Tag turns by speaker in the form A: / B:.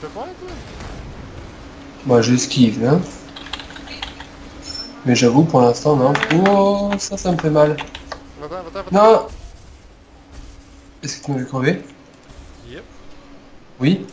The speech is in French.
A: fais pas, toi?
B: Bah, Moi, j'esquive, hein. Mais j'avoue, pour l'instant, non. Oh, ça, ça me fait mal.
A: Va-t'en, va-t'en.
B: Non Est-ce que tu m'avais crevé
A: Yep.
B: Oui